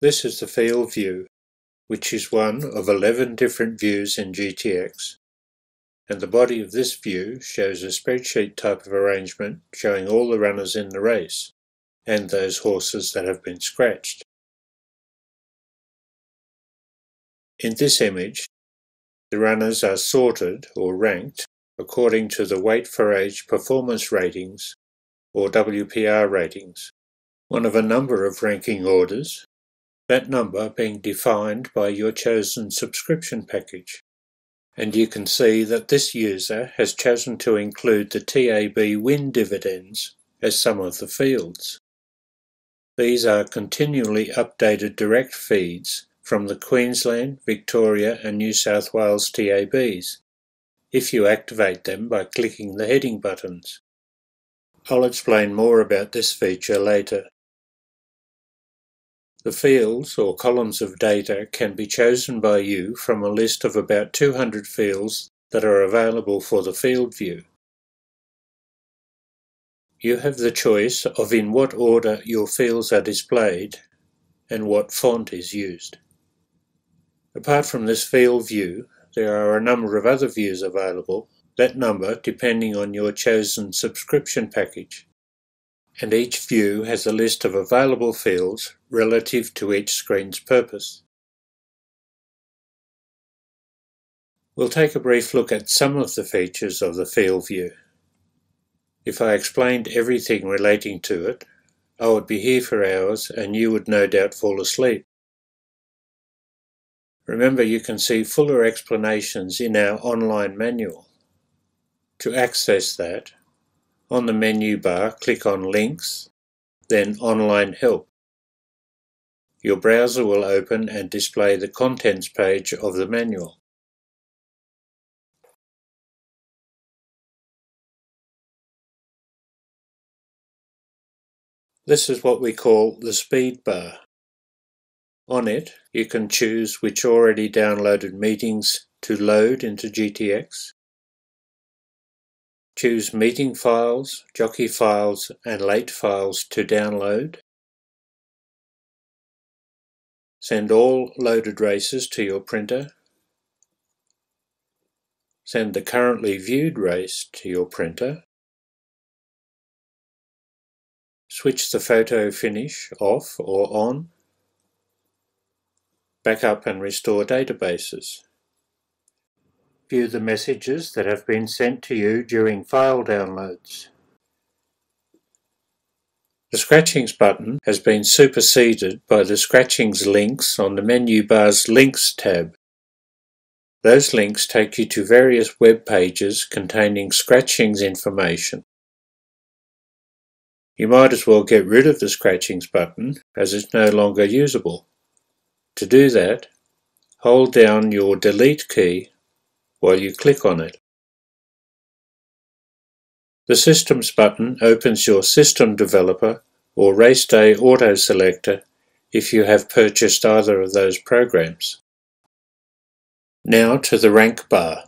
This is the field view, which is one of 11 different views in GTX, and the body of this view shows a spreadsheet type of arrangement showing all the runners in the race, and those horses that have been scratched. In this image, the runners are sorted or ranked according to the weight for age performance ratings or WPR ratings, one of a number of ranking orders that number being defined by your chosen subscription package. And you can see that this user has chosen to include the TAB win dividends as some of the fields. These are continually updated direct feeds from the Queensland, Victoria and New South Wales TABs, if you activate them by clicking the heading buttons. I'll explain more about this feature later. The fields or columns of data can be chosen by you from a list of about 200 fields that are available for the field view. You have the choice of in what order your fields are displayed and what font is used. Apart from this field view, there are a number of other views available, that number depending on your chosen subscription package and each view has a list of available fields relative to each screen's purpose. We'll take a brief look at some of the features of the field view. If I explained everything relating to it, I would be here for hours and you would no doubt fall asleep. Remember you can see fuller explanations in our online manual. To access that, on the menu bar, click on Links, then Online Help. Your browser will open and display the contents page of the manual. This is what we call the speed bar. On it, you can choose which already downloaded meetings to load into GTX, Choose Meeting Files, Jockey Files and Late Files to download. Send all loaded races to your printer. Send the currently viewed race to your printer. Switch the photo finish off or on. Backup and restore databases. View the messages that have been sent to you during file downloads. The Scratchings button has been superseded by the Scratchings links on the menu bar's Links tab. Those links take you to various web pages containing Scratchings information. You might as well get rid of the Scratchings button as it's no longer usable. To do that, hold down your Delete key while you click on it. The Systems button opens your System Developer or RaceDay Auto Selector if you have purchased either of those programs. Now to the rank bar.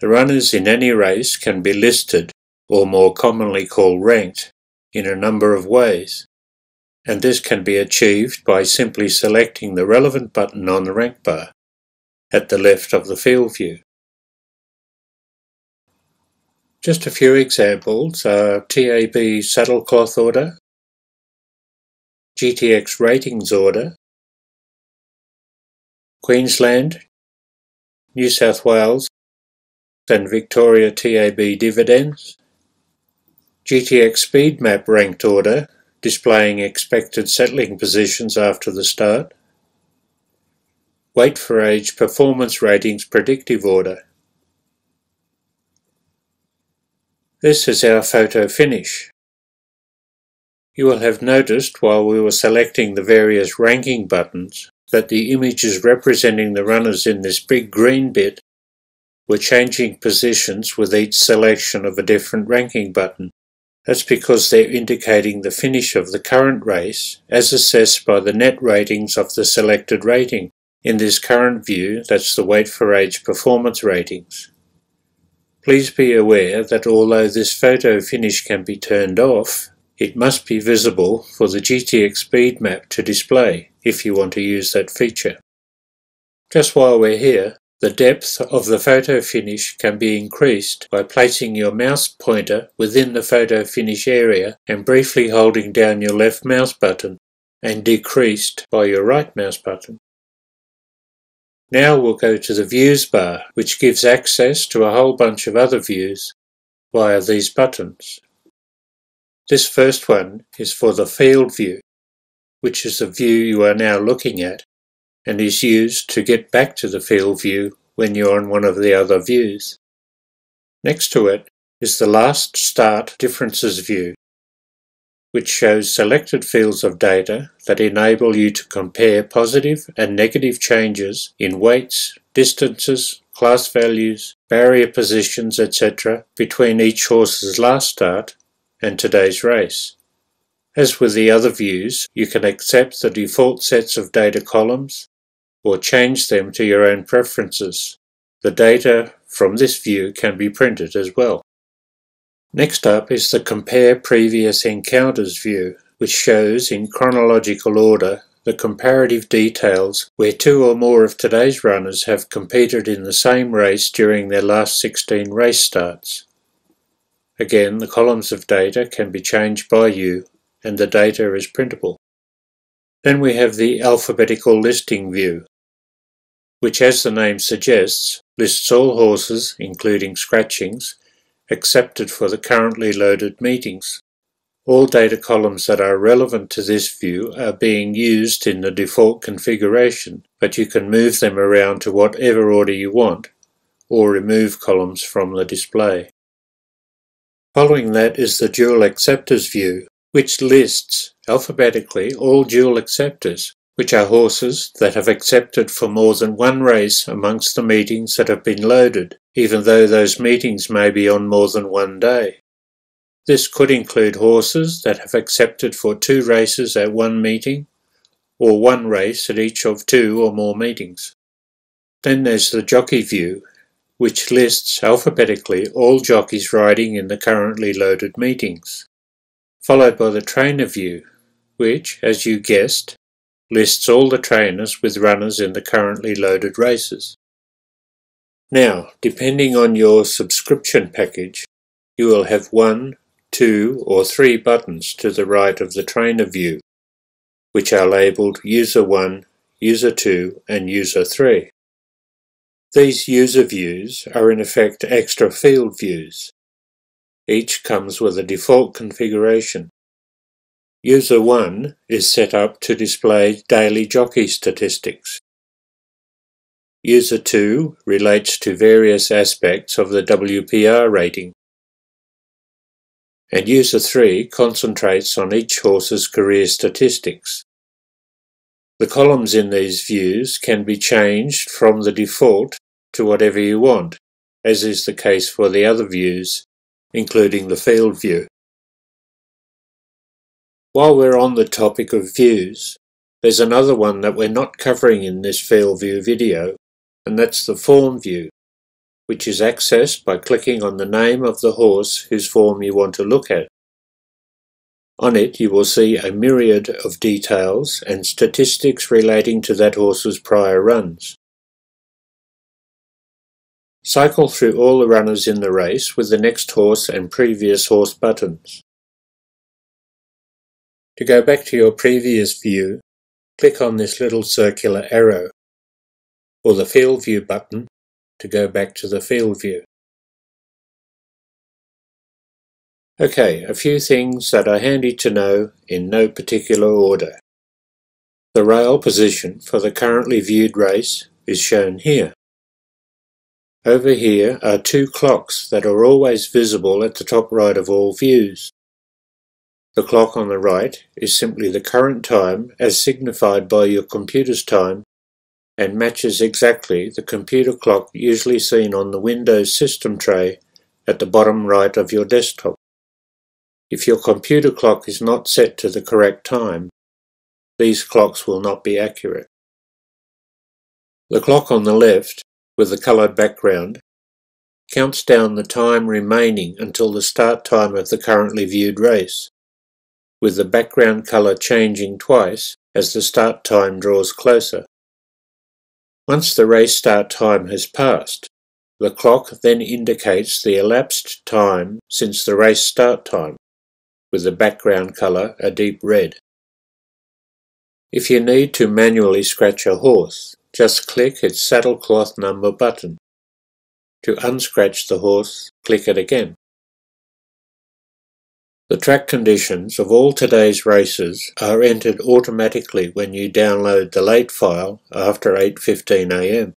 The runners in any race can be listed, or more commonly called ranked, in a number of ways and this can be achieved by simply selecting the relevant button on the rank bar at the left of the field view. Just a few examples are TAB saddlecloth order, GTX ratings order, Queensland, New South Wales and Victoria TAB dividends, GTX speed map ranked order displaying expected settling positions after the start. Weight for age performance ratings predictive order. This is our photo finish. You will have noticed while we were selecting the various ranking buttons that the images representing the runners in this big green bit were changing positions with each selection of a different ranking button. That's because they're indicating the finish of the current race as assessed by the net ratings of the selected rating. In this current view, that's the weight for age performance ratings. Please be aware that although this photo finish can be turned off, it must be visible for the GTX speed map to display if you want to use that feature. Just while we're here, the depth of the photo finish can be increased by placing your mouse pointer within the photo finish area and briefly holding down your left mouse button and decreased by your right mouse button. Now we'll go to the Views bar, which gives access to a whole bunch of other views via these buttons. This first one is for the Field View, which is the view you are now looking at and is used to get back to the field view when you're on one of the other views. Next to it is the Last Start Differences view, which shows selected fields of data that enable you to compare positive and negative changes in weights, distances, class values, barrier positions, etc. between each horse's last start and today's race. As with the other views, you can accept the default sets of data columns or change them to your own preferences. The data from this view can be printed as well. Next up is the Compare Previous Encounters view, which shows in chronological order the comparative details where two or more of today's runners have competed in the same race during their last 16 race starts. Again, the columns of data can be changed by you and the data is printable. Then we have the alphabetical listing view, which as the name suggests, lists all horses, including scratchings, accepted for the currently loaded meetings. All data columns that are relevant to this view are being used in the default configuration, but you can move them around to whatever order you want, or remove columns from the display. Following that is the dual acceptors view, which lists alphabetically all dual acceptors, which are horses that have accepted for more than one race amongst the meetings that have been loaded, even though those meetings may be on more than one day. This could include horses that have accepted for two races at one meeting, or one race at each of two or more meetings. Then there's the jockey view, which lists alphabetically all jockeys riding in the currently loaded meetings, followed by the trainer view, which, as you guessed, lists all the trainers with runners in the currently loaded races. Now, depending on your subscription package, you will have one, two, or three buttons to the right of the trainer view, which are labelled User 1, User 2, and User 3. These user views are in effect extra field views. Each comes with a default configuration. User 1 is set up to display daily jockey statistics. User 2 relates to various aspects of the WPR rating. And User 3 concentrates on each horse's career statistics. The columns in these views can be changed from the default to whatever you want, as is the case for the other views, including the field view. While we're on the topic of views, there's another one that we're not covering in this field view video, and that's the form view, which is accessed by clicking on the name of the horse whose form you want to look at. On it you will see a myriad of details and statistics relating to that horse's prior runs. Cycle through all the runners in the race with the next horse and previous horse buttons. To go back to your previous view, click on this little circular arrow, or the Field View button to go back to the field view. Okay, a few things that are handy to know in no particular order. The rail position for the currently viewed race is shown here. Over here are two clocks that are always visible at the top right of all views. The clock on the right is simply the current time as signified by your computer's time and matches exactly the computer clock usually seen on the Windows system tray at the bottom right of your desktop. If your computer clock is not set to the correct time, these clocks will not be accurate. The clock on the left, with the coloured background, counts down the time remaining until the start time of the currently viewed race. With the background color changing twice as the start time draws closer. Once the race start time has passed, the clock then indicates the elapsed time since the race start time, with the background color a deep red. If you need to manually scratch a horse, just click its saddlecloth number button. To unscratch the horse, click it again. The track conditions of all today's races are entered automatically when you download the late file after 8.15am.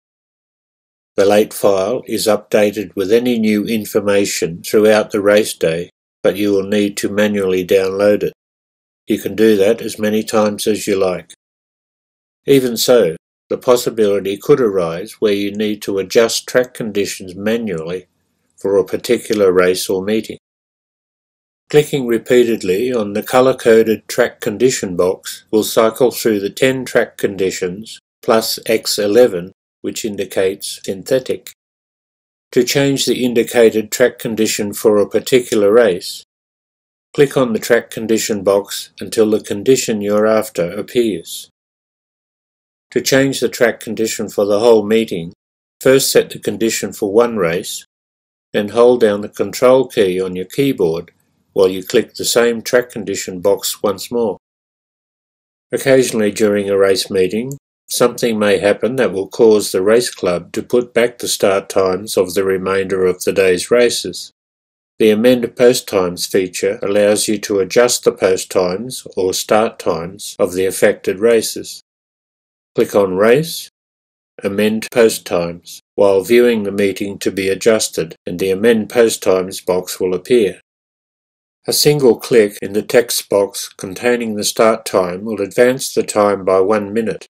The late file is updated with any new information throughout the race day, but you will need to manually download it. You can do that as many times as you like. Even so, the possibility could arise where you need to adjust track conditions manually for a particular race or meeting. Clicking repeatedly on the color-coded track condition box will cycle through the 10 track conditions plus X11 which indicates synthetic. To change the indicated track condition for a particular race, click on the track condition box until the condition you're after appears. To change the track condition for the whole meeting, first set the condition for one race, then hold down the Control key on your keyboard while you click the same track condition box once more. Occasionally during a race meeting, something may happen that will cause the race club to put back the start times of the remainder of the day's races. The Amend Post Times feature allows you to adjust the post times or start times of the affected races. Click on Race, Amend Post Times, while viewing the meeting to be adjusted and the Amend Post Times box will appear. A single click in the text box containing the start time will advance the time by one minute.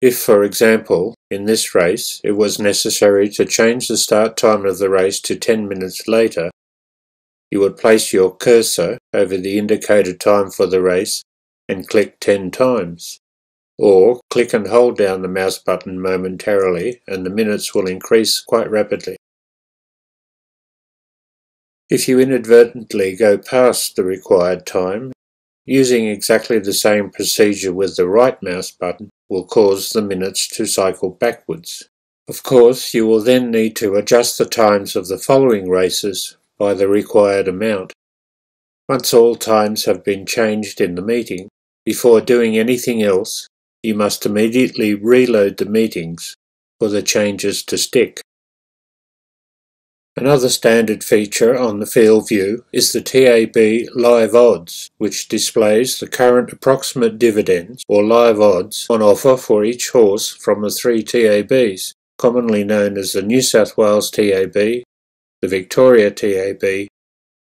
If, for example, in this race it was necessary to change the start time of the race to 10 minutes later, you would place your cursor over the indicated time for the race and click 10 times. Or click and hold down the mouse button momentarily and the minutes will increase quite rapidly. If you inadvertently go past the required time, using exactly the same procedure with the right mouse button will cause the minutes to cycle backwards. Of course, you will then need to adjust the times of the following races by the required amount. Once all times have been changed in the meeting, before doing anything else, you must immediately reload the meetings for the changes to stick. Another standard feature on the field view is the TAB Live Odds, which displays the current approximate dividends or live odds on offer for each horse from the three TABs, commonly known as the New South Wales TAB, the Victoria TAB,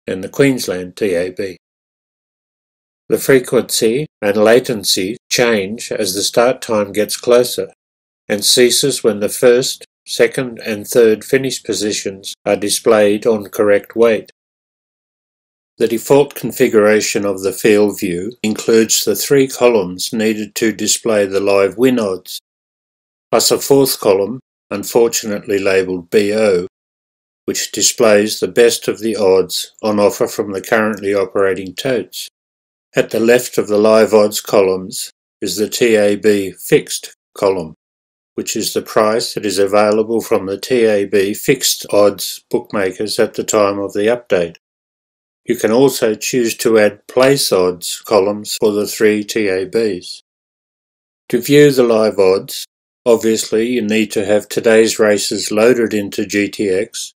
and the Queensland TAB. The frequency and latency change as the start time gets closer and ceases when the first, second and third finish positions are displayed on correct weight. The default configuration of the field view includes the three columns needed to display the live win odds, plus a fourth column, unfortunately labelled BO, which displays the best of the odds on offer from the currently operating totes. At the left of the live odds columns is the TAB fixed column which is the price that is available from the TAB fixed odds bookmakers at the time of the update. You can also choose to add place odds columns for the three TABs. To view the live odds, obviously you need to have today's races loaded into GTX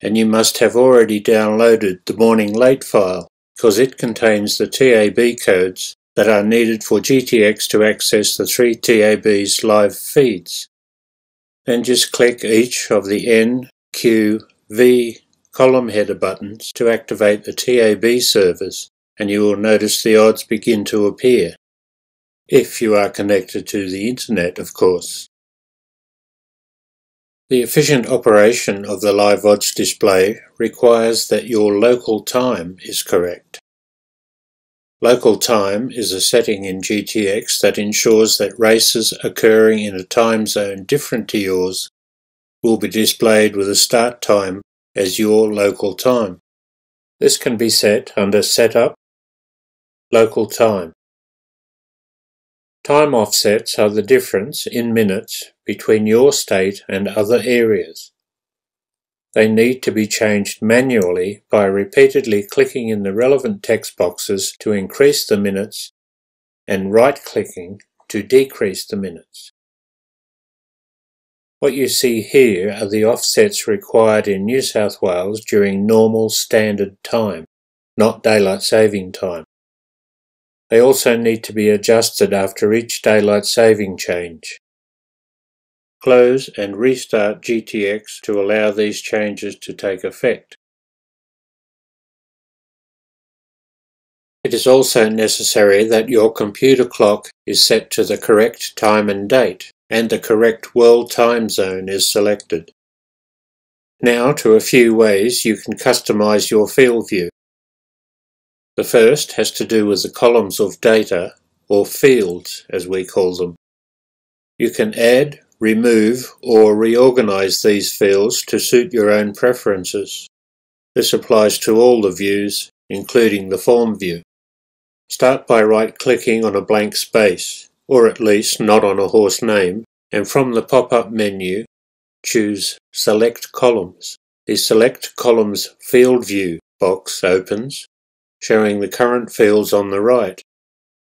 and you must have already downloaded the morning late file because it contains the TAB codes that are needed for GTX to access the three TAB's live feeds. Then just click each of the N, Q, V column header buttons to activate the TAB servers and you will notice the odds begin to appear. If you are connected to the internet, of course. The efficient operation of the live odds display requires that your local time is correct. Local time is a setting in GTX that ensures that races occurring in a time zone different to yours will be displayed with a start time as your local time. This can be set under Setup, Local time. Time offsets are the difference in minutes between your state and other areas. They need to be changed manually by repeatedly clicking in the relevant text boxes to increase the minutes and right-clicking to decrease the minutes. What you see here are the offsets required in New South Wales during normal standard time, not daylight saving time. They also need to be adjusted after each daylight saving change. Close and restart GTX to allow these changes to take effect. It is also necessary that your computer clock is set to the correct time and date and the correct world time zone is selected. Now to a few ways you can customize your field view. The first has to do with the columns of data, or fields as we call them. You can add, remove or reorganize these fields to suit your own preferences. This applies to all the views, including the form view. Start by right-clicking on a blank space or at least not on a horse name, and from the pop-up menu, choose Select Columns. The Select Columns Field View box opens, showing the current fields on the right.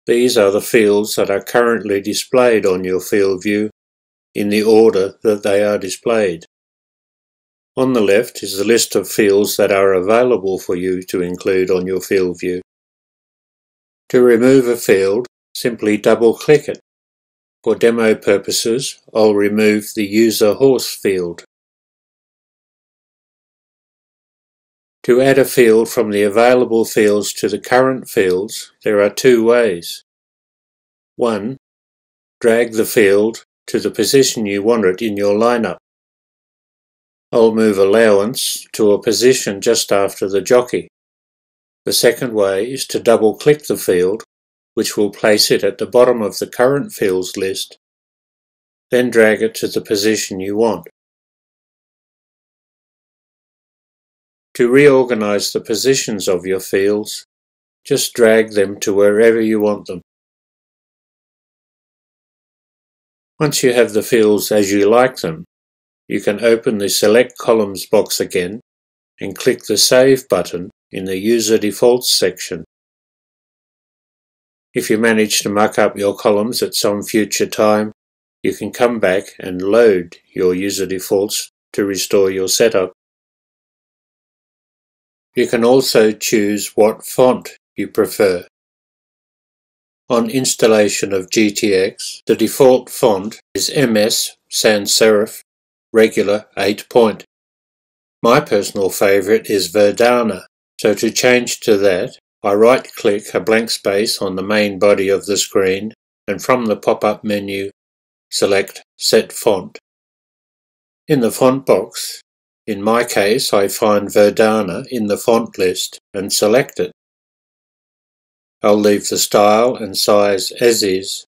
These are the fields that are currently displayed on your field view in the order that they are displayed. On the left is the list of fields that are available for you to include on your field view. To remove a field, simply double-click it. For demo purposes, I'll remove the user horse field. To add a field from the available fields to the current fields, there are two ways. 1. Drag the field to the position you want it in your lineup. I'll move allowance to a position just after the jockey. The second way is to double-click the field which will place it at the bottom of the current fields list, then drag it to the position you want. To reorganize the positions of your fields, just drag them to wherever you want them. Once you have the fields as you like them, you can open the Select Columns box again and click the Save button in the User Defaults section. If you manage to muck up your columns at some future time, you can come back and load your user defaults to restore your setup. You can also choose what font you prefer. On installation of GTX, the default font is MS Sans Serif Regular 8 point. My personal favourite is Verdana, so to change to that, I right-click a blank space on the main body of the screen and from the pop-up menu select Set Font. In the font box, in my case I find Verdana in the font list and select it. I'll leave the style and size as is,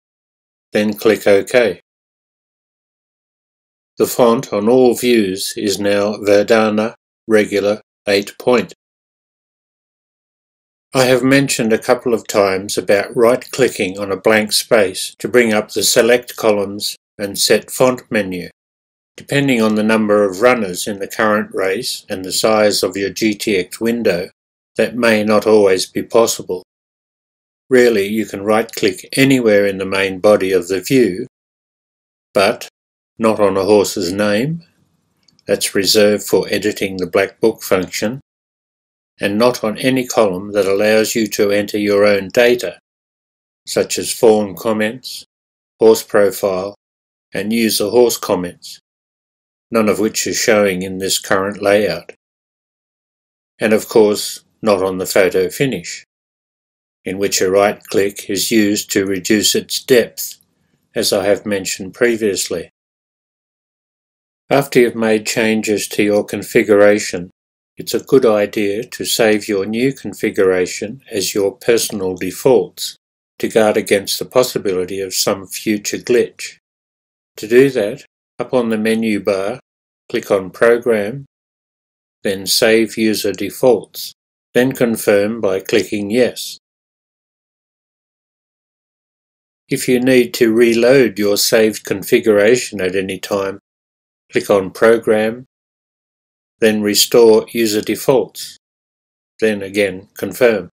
then click OK. The font on all views is now Verdana Regular 8 point. I have mentioned a couple of times about right-clicking on a blank space to bring up the Select columns and Set Font menu. Depending on the number of runners in the current race and the size of your GTX window, that may not always be possible. Really, you can right-click anywhere in the main body of the view, but not on a horse's name. That's reserved for editing the black book function and not on any column that allows you to enter your own data, such as form comments, horse profile, and user horse comments, none of which is showing in this current layout. And of course, not on the photo finish, in which a right click is used to reduce its depth, as I have mentioned previously. After you've made changes to your configuration, it's a good idea to save your new configuration as your personal defaults to guard against the possibility of some future glitch. To do that, up on the menu bar, click on Program, then Save User Defaults, then confirm by clicking Yes. If you need to reload your saved configuration at any time, click on Program, then Restore User Defaults, then again Confirm.